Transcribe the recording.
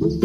Los